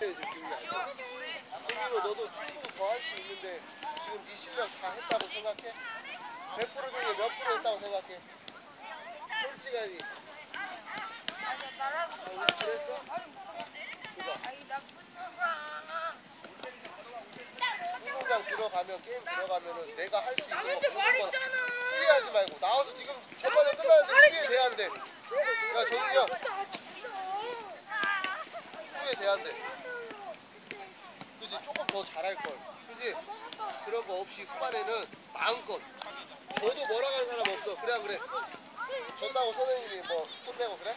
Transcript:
지금 기분이 안 좋아. 정민호 너도 축구 더할 수 있는데 지금 네 실력 다 했다고 생각해? 100% 중에 몇 프로 했다고 생각해? 솔직하니. 아, 우리 그랬어? 그거. 운동장 들어가면 게임 들어가면은 내가 할 수 있는 거 나한테 무조건 말했잖아. 후회하지 말고 나와서 지금 전반에 끝났는데 후회 돼야 안 돼. 야 정기 형 돼야 안 돼. 그지 조금 더 잘할 걸. 그지 그런 거 없이 후반에는 마음껏. 저도 뭐라 하는 사람 없어. 그래 안 그래. 전다고 선생님이 뭐 혼내고 그래?